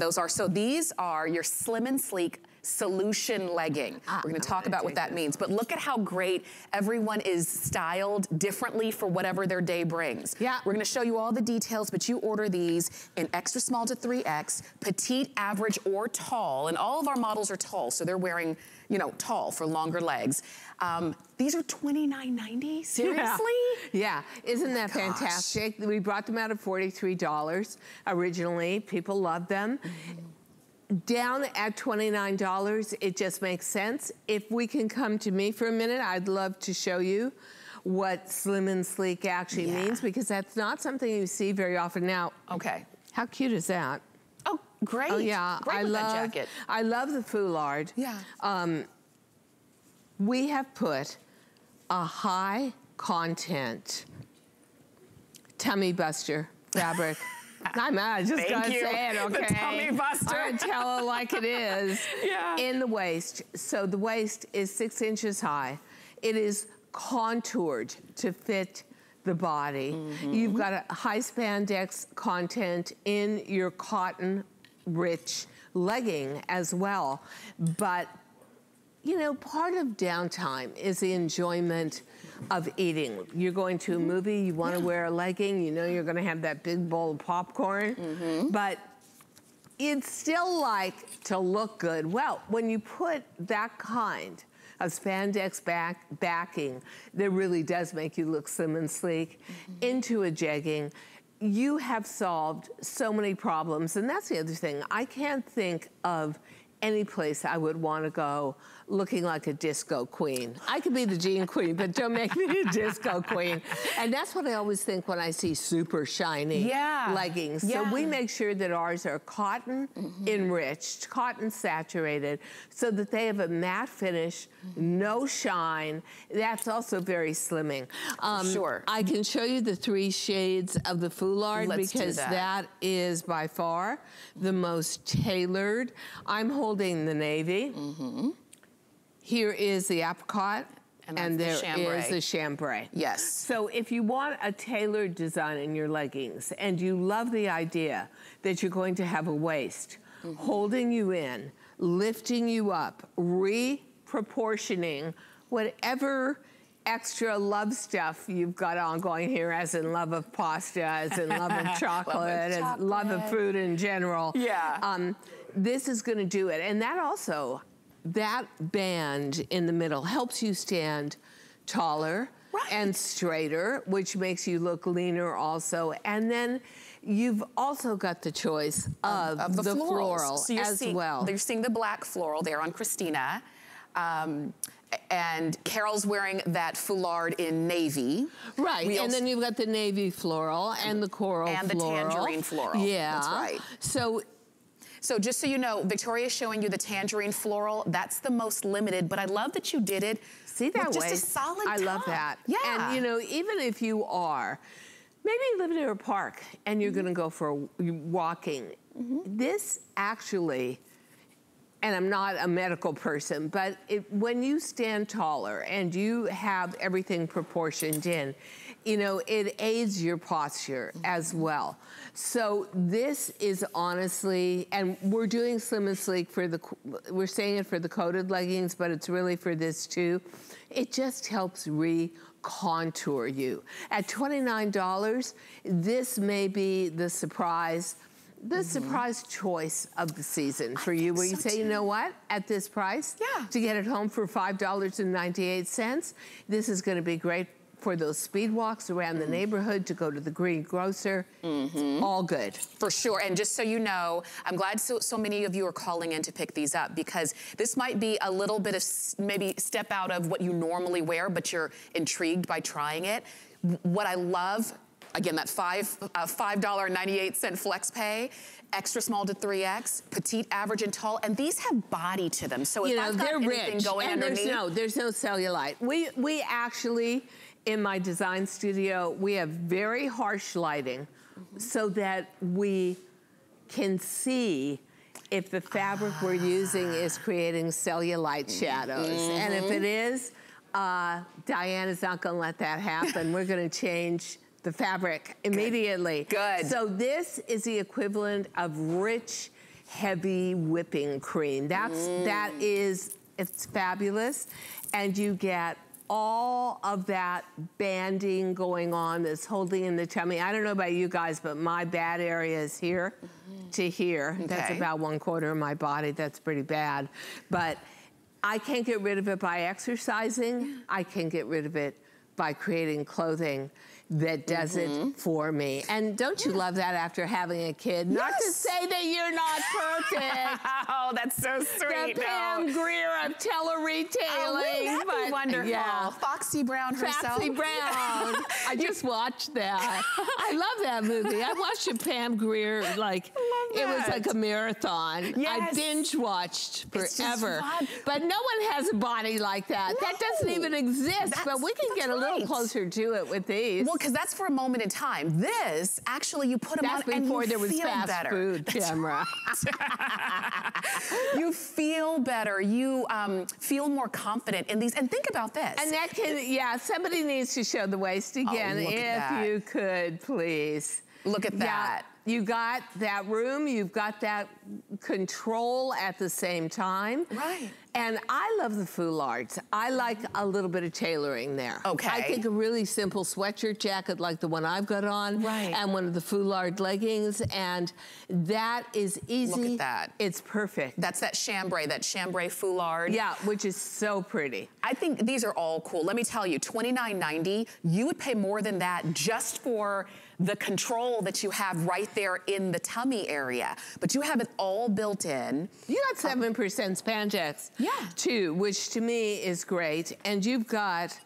those are. So these are your slim and sleek solution legging. Ah, We're gonna talk about what that this. means. But look at how great everyone is styled differently for whatever their day brings. Yeah. We're gonna show you all the details, but you order these in extra small to 3X, petite, average, or tall. And all of our models are tall, so they're wearing, you know, tall for longer legs. Um, these are $29.90? Seriously? Yeah. yeah. Isn't that Gosh. fantastic? We brought them out at $43 originally. People love them. Mm down at $29, it just makes sense. If we can come to me for a minute, I'd love to show you what slim and sleek actually yeah. means because that's not something you see very often. Now, okay, how cute is that? Great. Oh, yeah. Great I love, I love the foulard. Yeah. Um, we have put a high content tummy buster fabric I'm not, I just Thank gotta you. say it, okay? The tummy buster. I tell it like it is. yeah. In the waist. So the waist is six inches high. It is contoured to fit the body. Mm -hmm. You've got a high spandex content in your cotton rich legging as well. But you know, part of downtime is the enjoyment of eating. You're going to a movie, you wanna yeah. wear a legging, you know you're gonna have that big bowl of popcorn, mm -hmm. but it's still like to look good. Well, when you put that kind of spandex back, backing that really does make you look slim and sleek mm -hmm. into a jegging, you have solved so many problems. And that's the other thing. I can't think of any place I would want to go looking like a disco queen. I could be the jean queen, but don't make me a disco queen. And that's what I always think when I see super shiny yeah. leggings. Yeah. So we make sure that ours are cotton mm -hmm. enriched, cotton saturated, so that they have a matte finish, no shine. That's also very slimming. Um, sure. I can show you the three shades of the foulard Let's because that. that is by far the most tailored. I'm holding the navy. Mm -hmm. Here is the apricot. And, and there the is the chambray. Yes. So if you want a tailored design in your leggings and you love the idea that you're going to have a waist mm -hmm. holding you in, lifting you up, reproportioning whatever extra love stuff you've got on going here as in love of pasta, as in love of chocolate, love of as love of food in general. Yeah. Um, this is gonna do it. And that also that band in the middle helps you stand taller right. and straighter, which makes you look leaner also. And then you've also got the choice of, of the, the floral so as seeing, well. You're seeing the black floral there on Christina. Um, and Carol's wearing that foulard in navy. Right, and then you've got the navy floral and the coral and floral. And the tangerine floral. Yeah. That's right. So so just so you know, Victoria's showing you the tangerine floral. That's the most limited, but I love that you did it See that with way? just a solid I top. love that. Yeah. And you know, even if you are, maybe you live near a park and you're mm -hmm. gonna go for walking, mm -hmm. this actually, and I'm not a medical person, but it, when you stand taller and you have everything proportioned in, you know, it aids your posture as well. So this is honestly, and we're doing Slim and Sleek for the, we're saying it for the coated leggings, but it's really for this too. It just helps re-contour you. At $29, this may be the surprise the mm -hmm. surprise choice of the season for you where you say, you know what, at this price, yeah. to get it home for $5.98, this is gonna be great for those speed walks around the neighborhood, to go to the green grocer. Mm -hmm. all good. For sure. And just so you know, I'm glad so, so many of you are calling in to pick these up because this might be a little bit of maybe step out of what you normally wear, but you're intrigued by trying it. What I love again, that five, uh, $5.98 flex pay, extra small to 3X, petite, average, and tall, and these have body to them. So if you know, I've got they're anything rich. going and underneath. There's no, there's no cellulite. We, we actually, in my design studio, we have very harsh lighting mm -hmm. so that we can see if the fabric ah. we're using is creating cellulite shadows. Mm -hmm. And if it is, mm-hmm. uh, Diane is not gonna let that happen. we're gonna change the fabric immediately. Good. So this is the equivalent of rich heavy whipping cream. That's, mm. that is, it's fabulous. And you get all of that banding going on that's holding in the tummy. I don't know about you guys, but my bad area is here mm -hmm. to here. Okay. That's about one quarter of my body. That's pretty bad. But I can't get rid of it by exercising. I can get rid of it by creating clothing that does mm -hmm. it mm-hmm. for me. And don't you love that after having a kid? Yes. Not to say that you're not perfect. oh, that's so sweet. The Pam no. Grier of tele-retailing. Oh, that'd be wonderful. Yeah. Foxy Brown herself. Foxy Brown. I just watched that. I love that movie. I watched a Pam Grier, like, it was like a marathon. Yes. I binge watched forever. But no one has a body like that. No. That doesn't even exist. That's, but we can get a little closer to it with these. Well, because that's for a moment in time. This, actually, you put them that's on and you there was feel fast better. food, camera. you feel better. You um, feel more confident in these. And think about this. And that can, yeah, somebody needs to show the waist again. Oh, if you could, please. Look at that. Yeah you got that room, you've got that control at the same time. Right. And I love the foulards. I like a little bit of tailoring there. Okay. I think a really simple sweatshirt jacket like the one I've got on. Right. And one of the foulard leggings. And that is easy. Look at that. It's perfect. That's that chambray, that chambray foulard. Yeah, which is so pretty. I think these are all cool. Let me tell you, $29.90, you would pay more than that just for the control that you have right there in the tummy area. But you have it all built in. You got 7% spandex, yeah. too, which to me is great. And you've got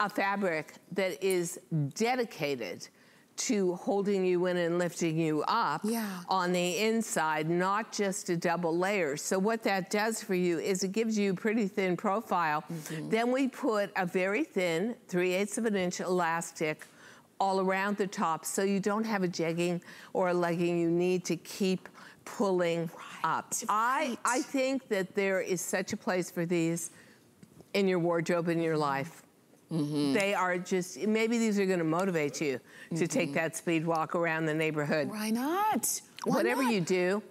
a fabric that is dedicated to holding you in and lifting you up yeah. on the inside, not just a double layer. So what that does for you is it gives you a pretty thin profile. Mm -hmm. Then we put a very thin 3 eighths of an inch elastic all around the top so you don't have a jegging or a legging you need to keep pulling right, up. Right. I, I think that there is such a place for these in your wardrobe in your life. Mm -hmm. They are just, maybe these are gonna motivate you mm -hmm. to take mm-hmm. that speed walk around the neighborhood. Why not? Why Whatever not? you do,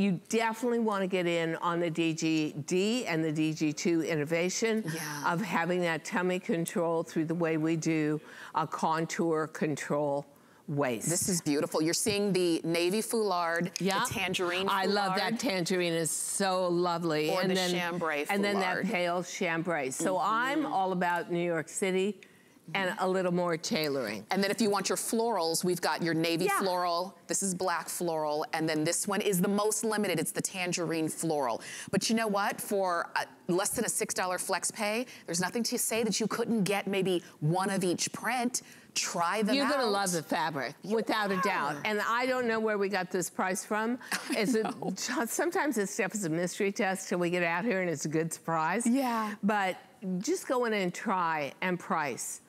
you definitely want to get in on the DGD and the DG2 innovation yeah. of having that tummy control through the way we do a contour control waist. This is beautiful. You're seeing the navy foulard, yeah. the tangerine I love that tangerine is so lovely. Or and the then, chambray foulard. And then that pale chambray. So mm -hmm. I'm all about New York City and a little more tailoring. And then if you want your florals, we've got your navy yeah. floral, this is black floral, and then this one is the most limited, it's the tangerine floral. But you know what, for uh, less than a $6 flex pay, there's nothing to say that you couldn't get maybe one of each print, try them You're out. gonna love the fabric, you without are. a doubt. And I don't know where we got this price from. Is it, sometimes this stuff is a mystery test till we get out here and it's a good surprise. Yeah. But just go in and try and price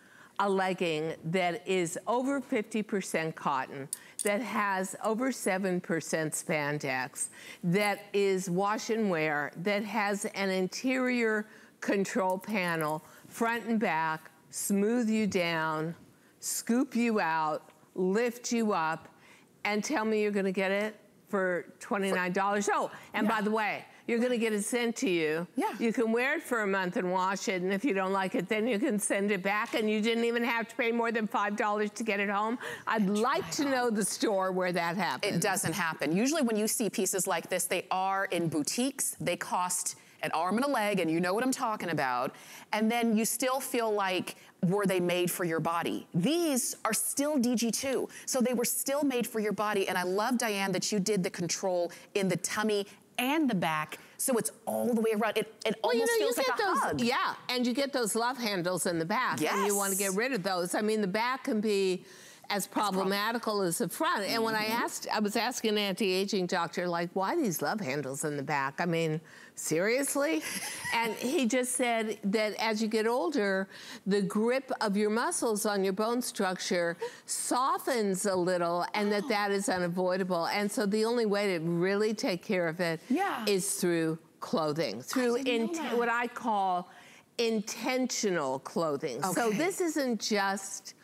a legging that is over 50% cotton, that has over 7% spandex, that is wash and wear, that has an interior control panel, front and back, smooth you down, scoop you out, lift you up, and tell me you're gonna get it for $29. Oh, and yeah. by the way, you're gonna get it sent to you. Yeah. You can wear it for a month and wash it, and if you don't like it, then you can send it back, and you didn't even have to pay more than $5 to get it home. I'd like to know the store where that happens. It doesn't happen. Usually when you see pieces like this, they are in boutiques. They cost an arm and a leg, and you know what I'm talking about. And then you still feel like, were they made for your body? These are still DG2, so they were still made for your body. And I love, Diane, that you did the control in the tummy and the back so it's all the way around. It, it well, almost you know, feels like a those, hug. Yeah, and you get those love handles in the back, yes. and you want to get rid of those. I mean, the back can be as problematical as the front. And when I mm-hmm. asked, I was asking an anti-aging doctor, like, why these love handles in the back? I mean, seriously? and he just said that as you get older, the grip of your muscles on your bone structure softens a little and that that is unavoidable. And so the only way to really take care of it yeah. is through clothing, through what I call intentional clothing. Okay. So this isn't just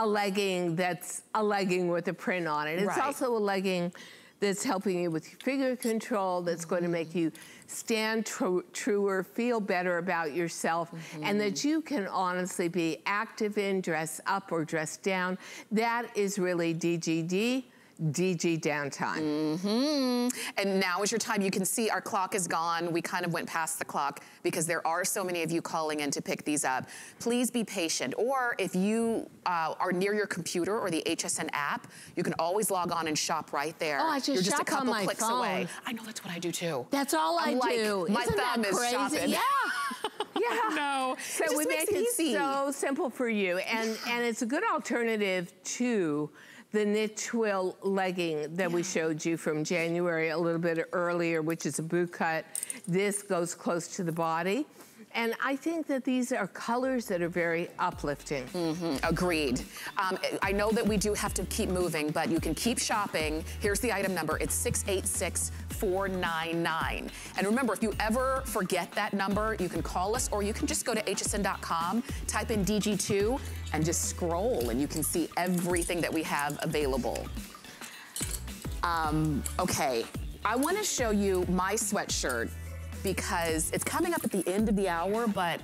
a legging that's a legging with a print on it. It's right. also a legging that's helping you with figure control, that's going to make you stand tr truer, feel better about yourself, mm -hmm. and that you can honestly be active in, dress up or dress down. That is really DGD. DG downtime. Mm -hmm. And now is your time. You can see our clock is gone. We kind of went past the clock because there are so many of you calling in to pick these up. Please be patient. Or if you uh, are near your computer or the HSN app, you can always log on and shop right there. Oh, I just You're just a couple clicks phone. away. I know that's what I do too. That's all I'm I like, do. My Isn't thumb that is crazy? shopping. Yeah. yeah. no. So it we make it, it so simple for you. And, and it's a good alternative to the knit twill legging that yeah. we showed you from January a little bit earlier, which is a boot cut. This goes close to the body. And I think that these are colors that are very uplifting. Mm -hmm. Agreed. Um, I know that we do have to keep moving, but you can keep shopping. Here's the item number. It's 686499. And remember, if you ever forget that number, you can call us or you can just go to hsn.com, type in DG2, and just scroll, and you can see everything that we have available. Um, okay, I wanna show you my sweatshirt because it's coming up at the end of the hour, but